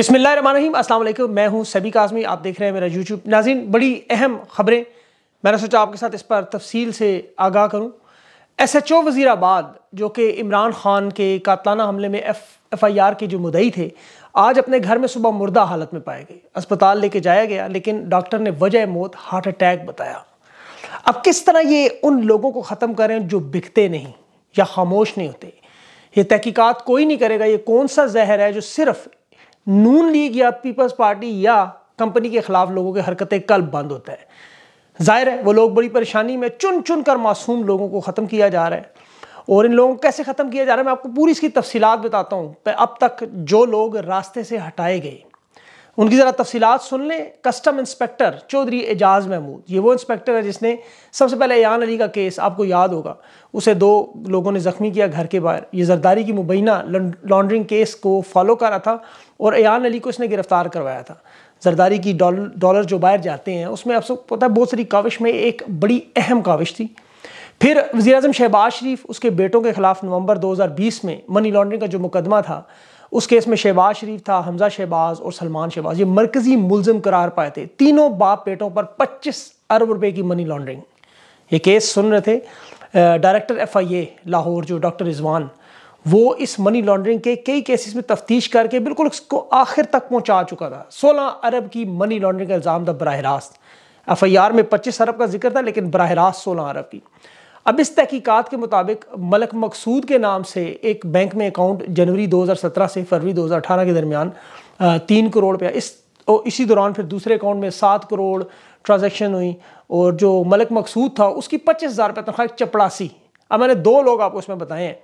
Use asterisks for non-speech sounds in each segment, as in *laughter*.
अस्सलाम वालेकुम मैं हूँ सभी काजमी। आप देख रहे हैं मेरा यूट्यूब नाजिन बड़ी अहम खबरें। मैंने सोचा आपके साथ इस पर तफसील से आगाह करूँ। एस एच ओ वज़ीराबाद, जो कि इमरान खान के कातलाना हमले में एफ़ एफ़ आई आर के जो मुदई थे, आज अपने घर में सुबह मुर्दा हालत में पाए गए। अस्पताल लेके जाया गया, लेकिन डॉक्टर ने वजह मौत, हार्ट अटैक बताया। अब किस तरह ये उन लोगों को ख़त्म करें जो बिकते नहीं या खामोश नहीं होते? ये तहकीकात कोई नहीं करेगा। ये कौन सा जहर है जो सिर्फ़ नून लीग या पीपल्स पार्टी या कंपनी के खिलाफ लोगों की हरकतें कल बंद होता है। ज़ाहिर है, वो लोग बड़ी परेशानी में चुन चुन कर मासूम लोगों को ख़त्म किया जा रहा है। और इन लोगों को कैसे ख़त्म किया जा रहा है, मैं आपको पूरी इसकी तफसीत बताता हूँ। अब तक जो लोग रास्ते से हटाए गए उनकी ज़रा तफसीलात सुन लें। कस्टम इंस्पेक्टर चौधरी एजाज महमूद, ये वो इंस्पेक्टर है जिसने सबसे पहले अयान अली का केस आपको याद होगा। उसे दो लोगों ने ज़ख्मी किया घर के बाहर। ये जरदारी की मुबैना लॉन्ड्रिंग केस को फॉलो करा था और अयान अली को इसने गिरफ़्तार करवाया था। जरदारी की डॉलर जो बाहर जाते हैं, उसमें आप सब पता है, बहुत सारी काविश में एक बड़ी अहम काविश थी। फिर वजी अजम शहबाज शरीफ उसके बेटों के खिलाफ नवंबर 2020 में मनी लॉन्ड्रिंग का जो मुकदमा था उस केस में शहबाज शरीफ था, हमजा शहबाज और सलमान शहबाज। ये मरकजी मुलजिम करार पाए थे। तीनों बाप बेटों पर 25 अरब रुपए की मनी लॉन्ड्रिंग ये केस सुन रहे थे director F I A Lahore जो डॉक्टर रिजवान, वो इस मनी लॉन्ड्रिंग के कई केसेस में तफ्तीश करके बिल्कुल उसको आखिर तक पहुँचा चुका था। 16 अरब की मनी लॉन्ड्रिंग का इल्ज़ाम था, बरह रास्त। एफ़ आई आर में 25 अरब का ज़िक्र था, लेकिन बरह रास्त सोलह अरब की। अब इस तहकीकात के मुताबिक मलक मकसूद के नाम से एक बैंक में अकाउंट जनवरी 2017 से फरवरी 2018 के दरमियान तीन करोड़ रुपया। इस और इसी दौरान फिर दूसरे अकाउंट में सात करोड़ ट्रांजेक्शन हुई और जो मलक मकसूद था उसकी पच्चीस हज़ार रुपये, तनख्वाह चपड़ासी। अब मैंने दो लोग आपको उसमें बताए हैं।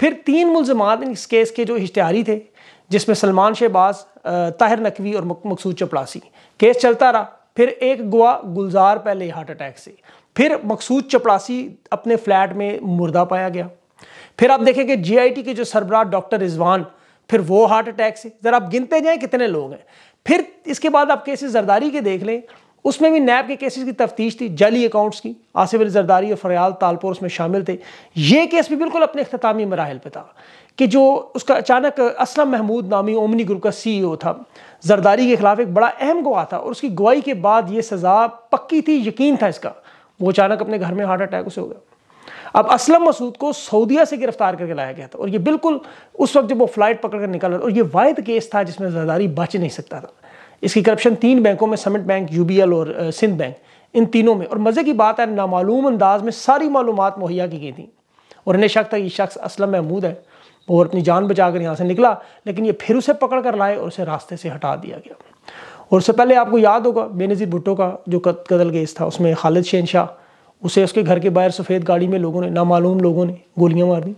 फिर तीन मुलजमान इस केस के जो इश्तहारी थे, जिसमें सलमान शहबाज ताहिर नकवी और मकसूद चपड़ासी। केस चलता रहा। फिर एक गुआ गुलजार पहले हार्ट अटैक से। फिर मकसूद चपड़ासी अपने फ्लैट में मुर्दा पाया गया। फिर आप देखें कि जीआईटी के जो सरबराह डॉक्टर रिजवान, फिर वो हार्ट अटैक से। ज़रा आप गिनते जाएँ कितने लोग हैं। फिर इसके बाद आप केसेस जरदारी के देख लें, उसमें भी नैब के केसेस की तफ्तीश थी, जाली अकाउंट्स की। आसिफ अली जरदारी और फरियाल तालपुर उसमें शामिल थे। ये केस भी बिल्कुल अपने अख्तामी मराहल पर था कि जो उसका अचानक असलम महमूद नामी ओमनी ग्रुप का सी e था। जरदारी के खिलाफ एक बड़ा अहम गवाह था और उसकी गवाही के बाद ये सज़ा पक्की थी, यकीन था इसका। वो अचानक अपने घर में हार्ट अटैक, उसे हो गया। अब असलम मसूद को सऊदिया से गिरफ़्तार करके लाया गया था और ये बिल्कुल उस वक्त जब वो फ़्लाइट पकड़ कर निकल रहा और ये वायद केस था जिसमें जरदारी बच नहीं सकता था। इसकी करप्शन तीन बैंकों में, समिट बैंक, यूबीएल और सिंध बैंक, इन तीनों में। और मज़े की बात है, नामालूम अंदाज में सारी मालूम मुहैया की गई थी। और इन्हें शक था ये शख्स असलम महमूद है। और अपनी जान बचा कर यहाँ से निकला, लेकिन ये फिर उसे पकड़ कर लाए और उसे रास्ते से हटा दिया गया। और उससे पहले आपको याद होगा, बेनज़ीर भुट्टो का जो कतल केस था, उसमें खालिद शहनशाह उसे उसके घर के बाहर सफ़ेद गाड़ी में लोगों ने, नामालूम लोगों ने गोलियाँ मार दी।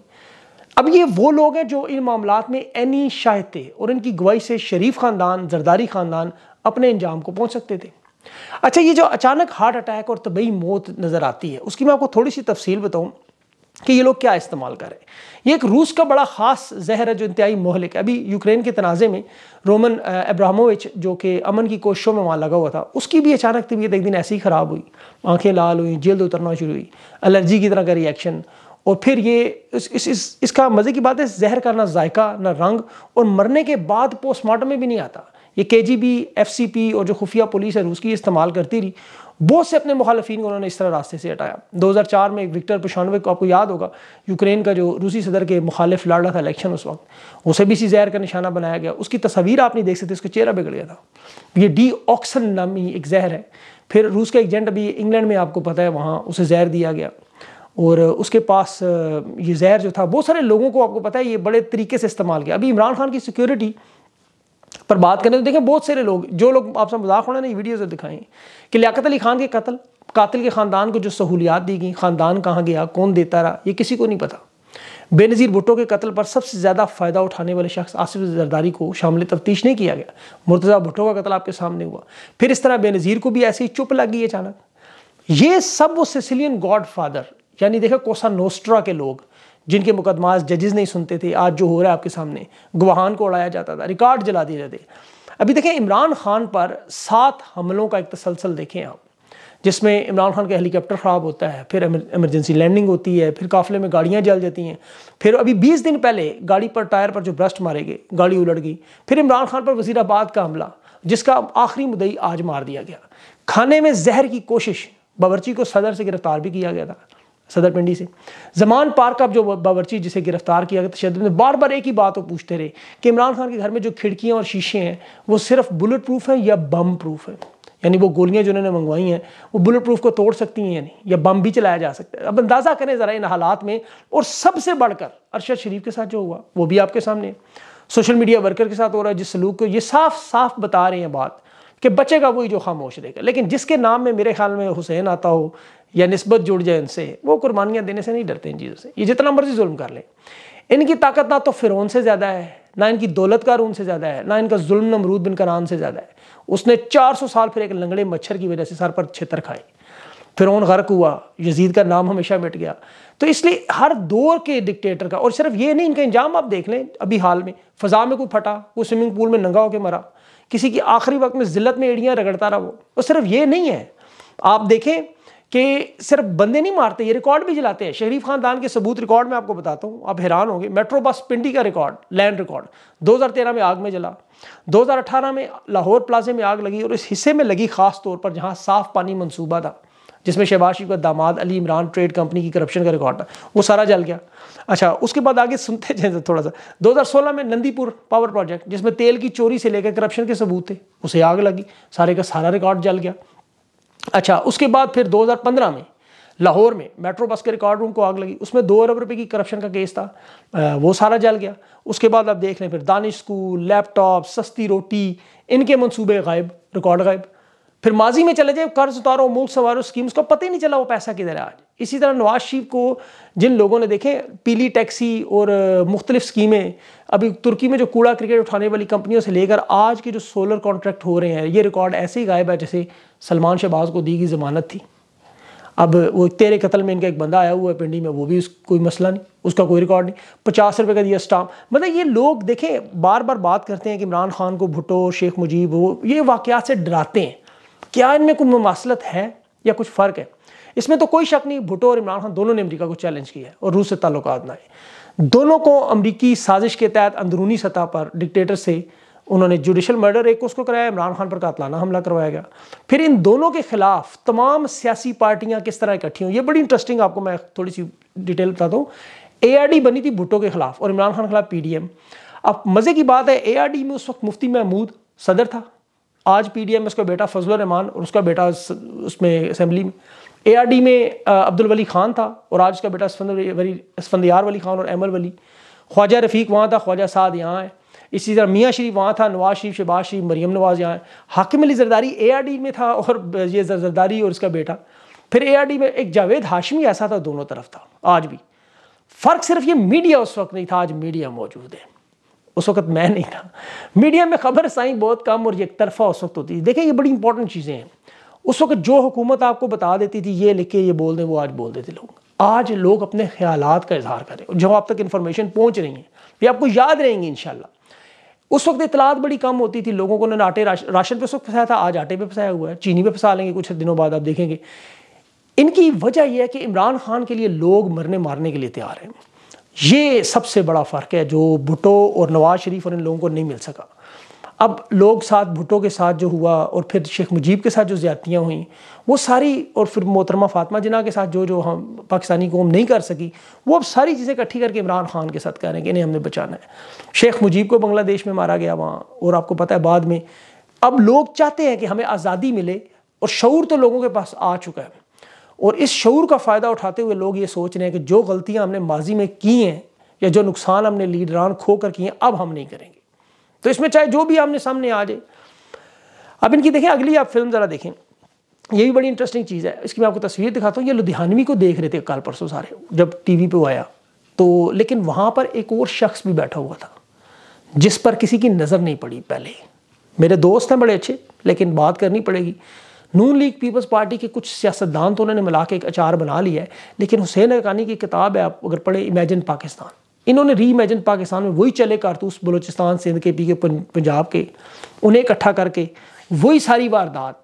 अब ये वो लोग हैं जो इन मामला में एनी शाहिद थे और इनकी गवाही से शरीफ ख़ानदान, जरदारी ख़ानदान अपने इंजाम को पहुँच सकते थे। अच्छा ये जो अचानक हार्ट अटैक और तबई मौत नज़र आती है, उसकी मैं आपको थोड़ी सी तफसील बताऊँ। कि ये लोग क्या इस्तेमाल कर रहे हैं। ये एक रूस का बड़ा ख़ास जहर है जो इंतहाई मोहलिक है। अभी यूक्रेन के तनाज़े में रोमन अब्राहमोविच जो कि अमन की कोशिशों में वहाँ लगा हुआ था उसकी भी अचानक तबीयत एक दिन ऐसी ही ख़राब हुई। आँखें लाल हुई जल्द उतरना शुरू हुई एलर्जी की तरह का रिएक्शन और फिर ये इस, इस, इस, इसका मज़े की बात है जहर का ना जायका ना रंग और मरने के बाद पोस्टमार्टम में भी नहीं आता। ये K G B F C P और जो खुफिया पुलिस है रूस की इस्तेमाल करती रही। बहुत से अपने मुखालफी को उन्होंने इस तरह रास्ते से हटाया। 2004 में एक विक्टर पुशानवे को आपको याद होगा, यूक्रेन का जो रूसी सदर के मुखालिफ लड़ रहा था इलेक्शन उस वक्त, उसे भी इसी जहर का निशाना बनाया गया। उसकी तस्वीर आप नहीं देख सकते, उसका चेहरा बिगड़ गया था। ये डी ऑक्सन नामी एक जहर है। फिर रूस का एजेंट अभी इंग्लैंड में आपको पता है, वहाँ उसे जहर दिया गया। और उसके पास, ये जहर जो था, बहुत सारे लोगों को आपको पता है, ये बड़े तरीके से इस्तेमाल किया। अभी इमरान खान की सिक्योरिटी पर बात करें तो देखें बहुत सारे लोग, जो लोग आपसे मज़ाक होना नहीं वीडियो से दिखाएँ कि लियाकत अली खान के कत्ल, कातिल के ख़ानदान को जो सहूलियात दी गई, ख़ानदान कहाँ गया, कौन देता रहा, ये किसी को नहीं पता। बेनज़ीर भुट्टो के कत्ल पर सबसे ज़्यादा फ़ायदा उठाने वाले शख्स आसिफ जरदारी को शामिल तफ्तीश नहीं किया गया। मुर्तज़ा भुट्टो का कत्ल आपके सामने हुआ। फिर इस तरह बेनज़ीर को भी ऐसे ही चुप लग गई अचानक। ये सब वो सिसिलियन गॉड फादर यानी देखा कोसा नोस्ट्रा के लोग जिनके मुकदमा जजेस नहीं सुनते थे, आज जो हो रहा है आपके सामने, गवाहान को उड़ाया जाता था, रिकॉर्ड जला दिए जाते। अभी देखें, इमरान खान पर सात हमलों का एक तसलसल देखें आप, जिसमें इमरान खान का हेलीकॉप्टर ख़राब होता है, फिर एमरजेंसी लैंडिंग होती है, फिर काफ़िले में गाड़ियाँ जल जाती हैं, फिर अभी 20 दिन पहले गाड़ी पर टायर पर जो ब्रस्ट मारे गए, गाड़ी उलट गई, फिर इमरान खान पर वजीराबाद का हमला, जिसका आखिरी मुदई आज मार दिया गया। खाने में जहर की कोशिश बावरची को सदर से गिरफ़्तार भी किया गया था। सदर पिंडी से। जमान पार्क अब जो बावरची जिसे गिरफ़्तार किया गया तशद में बार बार एक ही बात वो पूछते रहे कि इमरान खान के घर में जो खिड़कियाँ और शीशे हैं, वो सिर्फ़ बुलेट प्रूफ है या बम प्रूफ है? यानी वो गोलियाँ जो उन्होंने मंगवाई हैं, वो बुलेट प्रूफ को तोड़ सकती हैं यानी या बम भी चलाया जा सकता है? अब अंदाज़ा करें ज़रा इन हालात में, और सबसे बढ़कर अरशद शरीफ के साथ जो हुआ, वो भी आपके सामने सोशल मीडिया वर्कर के साथ हो रहा है, जिस सलूक को ये साफ़ साफ़ बता रहे हैं बात कि बचेगा वही जो खामोश रहेगा। लेकिन जिसके नाम में मेरे ख्याल में हुसैन आता हो या नस्बत जुड़ जाए इनसे वो कुर्बानियाँ देने से नहीं डरते इन चीज़ों से। ये जितना मर्ज़ी जुल्म कर लें। इनकी ताकत ना तो फ़िरौन से ज़्यादा है, ना इनकी दौलत का रून से ज़्यादा है, ना इनका जुल्म नमरूद बिन करान से ज़्यादा है। उसने 400 साल फिर एक लंगड़े मच्छर की वजह से सर पर छितर खाए फिर गर्क हुआ, यजीद का नाम हमेशा मिट गया। तो इसलिए हर दौर के डिक्टेटर का, और सिर्फ़ ये नहीं, इनका इंजाम आप देख लें, अभी हाल में, फ़जा में कोई फटा, वो स्विमिंग पूल में नंगा होकर मरा। किसी की आखिरी वक्त में जिल्लत में एड़ियाँ रगड़ता रहा वो। और सिर्फ़ ये नहीं है। आप देखें कि सिर्फ़ बंदे नहीं मारते, ये रिकॉर्ड भी जलाते हैं। शरीफ खानदान के सबूत रिकॉर्ड में आपको बताता हूँ। आप हैरान होंगे। मेट्रो बस पिंडी का रिकॉर्ड लैंड रिकॉर्ड 2013 में आग में जला। 2018 में लाहौर प्लाजे में आग लगी और इस हिस्से में लगी खास तौर पर जहाँ साफ़ पानी मनसूबा था, जिसमें शहबाज शरीफ का दामाद अली इमरान ट्रेड कंपनी की करप्शन का रिकॉर्ड था। वो सारा जल गया। अच्छा उसके बाद आगे सुनते जाए थोड़ा सा। 2016 में नंदीपुर पावर प्रोजेक्ट जिसमें तेल की चोरी से लेकर करप्शन के सबूत थे, उसे आग लगी। सारे का सारा रिकॉर्ड जल गया। अच्छा उसके बाद फिर 2015 में, लाहौर में, मेट्रो बस के रिकॉर्ड रूम को आग लगी। उसमें दो अरब रुपए की करप्शन का केस था। वो सारा जल गया। उसके बाद आप देख लें फिर दानिश स्कूल लैपटॉप सस्ती रोटी, इनके मंसूबे गायब रिकॉर्ड गायब। फिर माजी में चले जाए, कर्ज उतारो मुल्क सवारो स्कीम्स को पता ही नहीं चला वो पैसा किधर है आज। इसी तरह नवाज़ शरीफ को जिन लोगों ने देखे, पीली टैक्सी और मुख्तलिफ़ स्कीमें अभी तुर्की में जो कूड़ा क्रिकेट उठाने वाली कंपनियों से लेकर आज के जो सोलर कॉन्ट्रैक्ट हो रहे हैं, ये रिकॉर्ड ऐसे ही गायब है जैसे सलमान शहबाज को दी गई ज़मानत थी। अब वो तेरे कत्ल में इनका एक बंदा आया हुआ है पिंडी में, वो भी उस, कोई मसला नहीं, उसका कोई रिकॉर्ड नहीं। पचास रुपये का दिया स्टाम्प मतलब ये लोग देखें बार बार बात करते हैं कि इमरान खान को भुट्टो, शेख मुजीब, वो, ये वाक़ात से डराते हैं। क्या इनमें कोई ममासलत है या कुछ फ़र्क है? इसमें तो कोई शक नहीं भुटो और इमरान खान दोनों ने अमरीका को चैलेंज किया है और रूस से ताल्लुक बनाए दोनों को अमरीकी साजिश के तहत अंदरूनी सतह पर डिक्टेटर से उन्होंने जुडिशल मर्डर एक उसको कराया, इमरान खान पर कातलाना हमला करवाया गया। फिर इन दोनों के खिलाफ तमाम सियासी पार्टियाँ किस तरह इकट्ठी हुई, ये बड़ी इंटरेस्टिंग आपको मैं थोड़ी सी डिटेल बताता हूँ ए बनी थी भुट्टो के खिलाफ और इमरान खान के खिलाफ पी अब मज़े की बात है एआरडी में उस वक्त मुफ्ती महमूद सदर था। आज पीडीएम में उसका बेटा फजल रहमान और उसका बेटा उसमें असेंबली में। ए में अब्दुल वली खान था और आज उसका बेटा इसफंदियार वली खान और अमल वली। ख्वाजा रफ़ीक वहाँ था, ख्वाजा साद यहाँ है। इसी तरह मियाँ शरीफ वहाँ था, नवाज़ शरीफ, शहबाज शरीफ मरीम नवाज़ यहाँ है। हाकिम अली जरदारी एआरडी में था और ये जरदारी और उसका बेटा। फिर ए में एक जावेद हाशमी ऐसा था, दोनों तरफ़ था, आज भी। फ़र्क सिर्फ़ ये मीडिया उस वक्त नहीं था, आज मीडिया मौजूद है। उस वक्त मैं नहीं था। मीडिया में खबर साई बहुत कम और एक तरफा उस वक्त होती थी। देखिए, ये बड़ी इंपॉर्टेंट चीज़ें हैं। उस वक्त जो हुकूमत आपको बता देती थी, ये लिख के ये बोल दें, वो आज बोल देते लोग। आज लोग अपने ख्याल का इजहार करें जब आप तक इन्फॉर्मेशन पहुँच रही हैं, ये आपको याद रहेंगी इन उस वक्त इतलात बड़ी कम होती थी। लोगों को उन्होंने आटे राशन पे उस वक्त फंसाया था, आज आटे पे फंसाया हुआ है। चीनी पे फंसा लेंगे, कुछ दिनों बाद आप देखेंगे। इनकी वजह यह है कि इमरान खान के लिए लोग मरने मारने के लिए तैयार हैं। ये सबसे बड़ा फ़र्क है जो भुट्टो और नवाज़ शरीफ और इन लोगों को नहीं मिल सका। अब लोग साथ भुट्टो के साथ जो हुआ और फिर शेख मुजीब के साथ जो ज़्यादतियाँ हुई, वो सारी और फिर मोहतरमा फातमा जिना के साथ जो जो हम पाकिस्तानी कौम नहीं कर सकी, वो अब सारी चीज़ें इकट्ठी करके इमरान खान के साथ कह रहे हैं कि इन्हें हमने बचाना है। शेख मुजीब को बांग्लादेश में मारा गया वहाँ और आपको पता है बाद में। अब लोग चाहते हैं कि हमें आज़ादी मिले और शूर तो लोगों के पास आ चुका है। और इस शूर का फ़ायदा उठाते हुए लोग ये सोच रहे हैं कि जो गलतियाँ हमने माजी में की हैं या जो नुकसान हमने लीडरान खो कर किए हैं, अब हम नहीं करेंगे। तो इसमें चाहे जो भी आमने सामने आ जाए। अब इनकी देखें, अगली आप फ़िल्म ज़रा देखें। ये भी बड़ी इंटरेस्टिंग चीज़ है। इसकी मैं आपको तस्वीर दिखाता हूँ। ये लुधियानवी को देख रहे थे कल परसों सारे, जब टीवी पे आया। तो लेकिन वहाँ पर एक और शख्स भी बैठा हुआ था, जिस पर किसी की नज़र नहीं पड़ी पहले। मेरे दोस्त हैं बड़े अच्छे, लेकिन बात करनी पड़ेगी। नून लीग पीपल्स पार्टी के कुछ सियासतदान तो उन्होंने मिला के एक अचार बना लिया है, लेकिन हुसैन अरकानी की किताब है, आप अगर पढ़े इमेजिन पाकिस्तान। इन्होंने री इमेजिन पाकिस्तान में वही चले कारतूस बलोचिस्तान, सिंध के, पी के पंजाब के, उन्हें इकट्ठा करके, वही सारी वारदात।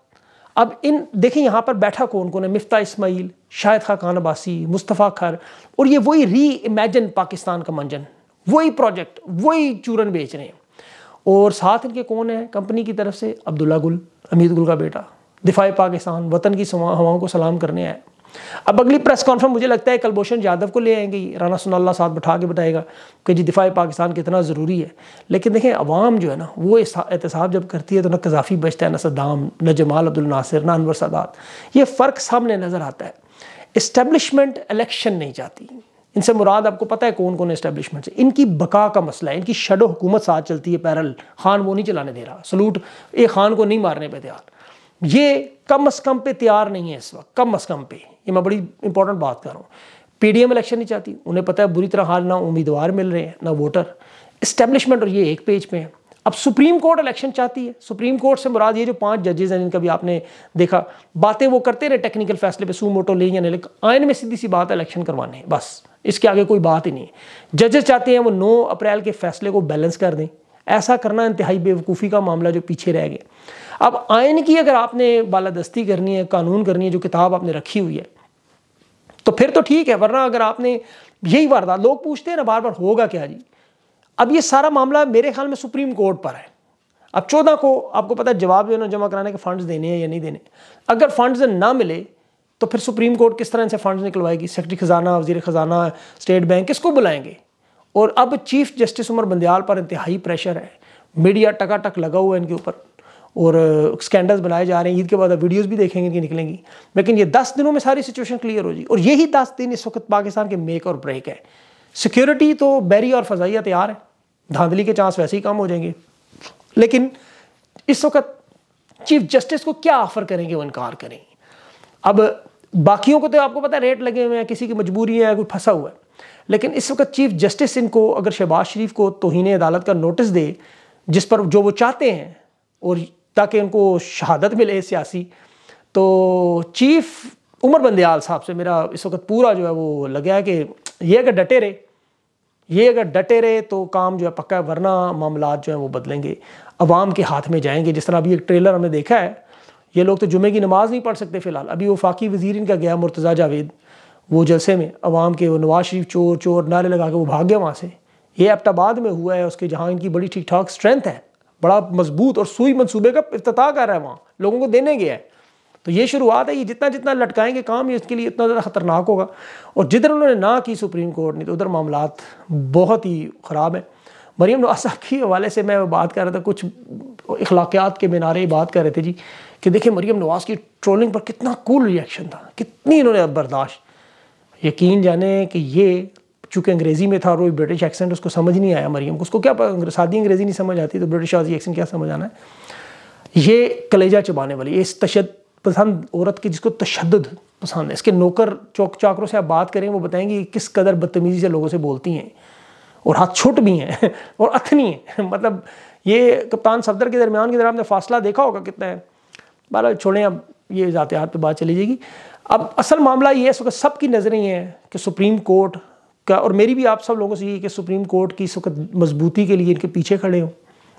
अब इन, देखें यहाँ पर बैठा कौन कौन है? मिफ्ता इसमाइल, शाहिद खा खान अब्बासी, मुस्तफ़ा खर, और ये वही री इमेजिन पाकिस्तान का मंजन। वही प्रोजेक्ट वही चूरन बेच रहे हैं। और साथ इनके कौन है? कंपनी की तरफ़ से अब्दुल्ला गुल अमीद गुल का बेटा। दिफाई पाकिस्तान, वतन की हवाओं को सलाम करने आए। अब अगली प्रेस कॉन्फ्रेंस मुझे लगता है कलभूषण यादव को ले आएँगे राना सुनाल्ला साथ बैठा के बताएगा कि जी दिफा पाकिस्तान कितना ज़रूरी है। लेकिन देखें, अवाम जो है ना, वो एहतसाब जब करती है तो ना कजाफ़ी बचता है, ना सद्दाम, न जमाल अब्दुल नासिर, ना अनवर सादात ये फ़र्क सामने नज़र आता है। इस्टेब्लिशमेंट इलेक्शन नहीं चाहती। इनसे मुराद आपको पता है कौन कौन इस्टेब्लिशमेंट से। इनकी बका का मसला है, इनकी शडो हुकूमत साथ चलती है पैरल। खान वो नहीं चलाने दे रहा। सलूट, एक खान को नहीं मारने पर तैयार। ये कम अज़ कम पे तैयार नहीं है इस वक्त, कम अज़ कम पे। ये मैं बड़ी इंपॉर्टेंट बात कर रहा हूँ। पीडीएम इलेक्शन नहीं चाहती। उन्हें पता है बुरी तरह हाल ना उम्मीदवार मिल रहे हैं, ना वोटर इस्टेब्लिशमेंट और ये एक पेज पे है। अब सुप्रीम कोर्ट इलेक्शन चाहती है। सुप्रीम कोर्ट से मुराद ये जो पाँच जजेज हैं, जिनका भी आपने देखा, बातें वो करते रहे टेक्निकल फैसले पे सू मोटो ले या नहीं आयन में सीधी सी बात है इलेक्शन करवाने बस। इसके आगे कोई बात ही नहीं है। जजेस चाहते हैं वो नौ अप्रैल के फैसले को बैलेंस कर दें। ऐसा करना इंतहाई बेवकूफ़ी का मामला जो पीछे रह गया। अब आयन की अगर आपने बालादस्ती करनी है, कानून करनी है, जो किताब आपने रखी हुई है तो फिर तो ठीक है, वरना अगर आपने यही वारदात, लोग पूछते हैं ना बार बार होगा क्या जी? अब ये सारा मामला मेरे ख्याल में सुप्रीम कोर्ट पर है। अब चौदह को आपको पता है, जवाब जो ना, जमा कराने के फंड्स देने हैं या नहीं देने। अगर फंड्स ना मिले तो फिर सुप्रीम कोर्ट किस तरह से फंड्स निकलवाएगी? सेक्रेटरी खजाना वजी खजाना स्टेट बैंक, किसको बुलाएँगे? और अब चीफ जस्टिस उमर बंदयाल पर इंतहाई प्रेशर है। मीडिया टकाटक लगा हुआ है इनके ऊपर और स्कैंडल्स बनाए जा रहे हैं। ईद के बाद वीडियोज़ भी देखेंगे इनकी निकलेंगी। लेकिन ये दस दिनों में सारी सिचुएशन क्लियर हो जाएगी और यही दस दिन इस वक्त पाकिस्तान के मेक और ब्रेक है। सिक्योरिटी तो बैरी और फजाइया तैयार है। धांधली के चांस वैसे ही कम हो जाएँगे। लेकिन इस वक्त चीफ जस्टिस को क्या ऑफ़र करेंगे, वो इनकार करेंगे। अब बाकियों को तो आपको पता है रेट लगे हुए हैं, किसी की मजबूरी है कोई फंसा हुआ है। लेकिन इस वक्त चीफ जस्टिस इनको अगर शहबाज शरीफ को तोहन अदालत का नोटिस दे, जिस पर जो वो चाहते हैं, और ताकि उनको शहादत मिले सियासी तो चीफ उमर बंदयाल साहब से मेरा इस वक्त पूरा जो है वो लग गया कि ये अगर डटे रहे, ये अगर डटे रहे तो काम जो है पक्का है, वरना मामला जो है वो बदलेंगे, अवाम के हाथ में जाएँगे। जिस तरह अभी एक ट्रेलर हमने देखा है, ये लोग तो जुमे की नमाज़ नहीं पढ़ सकते फ़िलहाल। अभी वो फाकी वज़ीर इनका गया, मुर्तज़ा जावेद। वो जलसे में अवाम के वो नवाज़ शरीफ चोर चोर, नारे लगा के वो भाग गया वहाँ से। ये एबटाबाद में हुआ है, उसके जहाँ इनकी बड़ी ठीक ठाक स्ट्रेंथ है। बड़ा मज़बूत और सुई मनसूबे का अफ्ताह कर रहा है वहाँ। लोगों को देने गया है। तो ये शुरुआत है, ये जितना जितना लटकाएँगे काम, ये इसके लिए इतना ज़्यादा ख़तरनाक होगा। और जिधर उन्होंने ना की सुप्रीम कोर्ट ने तो उधर मामला बहुत ही ख़राब हैं। मरीम नवाज़ साहब के हवाले से मैं बात कर रहा था, कुछ अखलाकियात के मीनारे बात कर रहे थे जी, कि देखिए मरीम नवाज़ की ट्रोलिंग पर कितना कूल रिएक्शन था। कितनी इन्होंने बर्दाश्त यकीन जाने कि ये चूँकि अंग्रेज़ी में था और वो ब्रिटिश एक्सेंट उसको समझ नहीं आया मरियम को। उसको क्या सादी अंग्रेज़ी नहीं समझ आती तो ब्रिटिश आजी एक्सेंट क्या समझ आना है? ये कलेजा चबाने वाली इस तशद, पसंद औरत की जिसको तशद पसंद है। इसके नौकर चौक चाकरों से आप बात करें, वो बताएँगे किस कदर बदतमीज़ी से लोगों से बोलती हैं और हाथ छोट भी हैं *laughs* और अथनी हैं। *laughs* मतलब ये कप्तान सफदर के दरमियान की तरह आपने फासला देखा होगा कितना है? बारह छोड़ें, अब ये ज़ातियात पे बात चली जाएगी। अब असल मामला ये है सबकी नज़रें हैं कि सुप्रीम कोर्ट का, और मेरी भी आप सब लोगों से ये कि सुप्रीम कोर्ट की इस वक्त मजबूती के लिए इनके पीछे खड़े हों।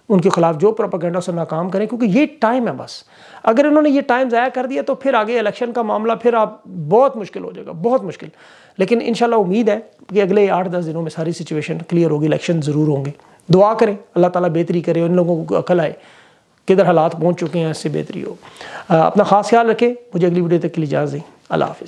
उनके खिलाफ जो प्रोपागेंडा से नाकाम करें, क्योंकि ये टाइम है बस। अगर इन्होंने ये टाइम ज़ाया कर दिया तो फिर आगे इलेक्शन का मामला फिर आप, बहुत मुश्किल हो जाएगा, बहुत मुश्किल। लेकिन इन उम्मीद है कि अगले आठ दस दिनों में सारी सिचुएशन क्लियर होगी इलेक्शन ज़रूर होंगे। दुआ करें, अल्लाह ताला बेहतरी करे उन लोगों को अकल आए। किधर हालात पहुँच चुके हैं, इससे बेहतरी हो अपना ख़ास ख्याल रखें। मुझे अगली वीडियो तक के लिए इजाज़ दें। अल्लाह हाफिज़।